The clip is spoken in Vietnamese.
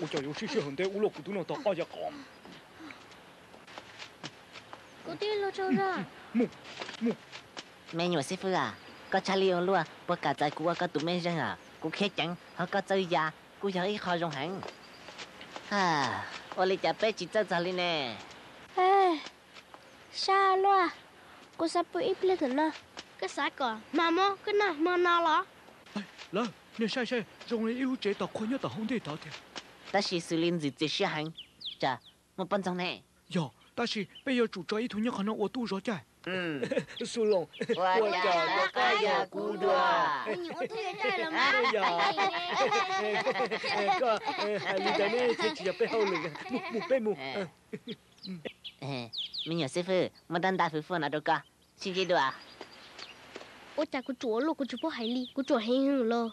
오자 요시 시한데 울로 구두는 더 빠져 껌. 어디로 저라? 뭐 뭐. 메뉴 시프가 có cha li luôn bố cả tại của có tụi mình rằng à cũng khét chẳng họ có chơi già cũng giờ ít khó dùng hẳn à ô li chả bé chỉ chơi chơi nè ê xa luôn cô sắp bữa ít lên thử lơ cái xã cỏ mà mò cái nào mà nào lọ lơ nè sai sai dùng này yêu chế tao khuyên nhớ tao không thể tao thiệt ta chỉ xử lý gì chỉ xe hàng chả một bên trong này 有，但是被要主抓一头，你可能我肚着在。 ừ 苏龙， 我家的家呀姑多 Mình nhổ thuê ra là má 哎呀，个哎，你在那这只要背后那个木木背木，嗯， mình nhỏ sư phụ mà đang đại phụ phụ nào đâu cả xin gì đâu à Ôi chà cô chúa luôn cô chúa bố hải ly Cô chúa hay hương lô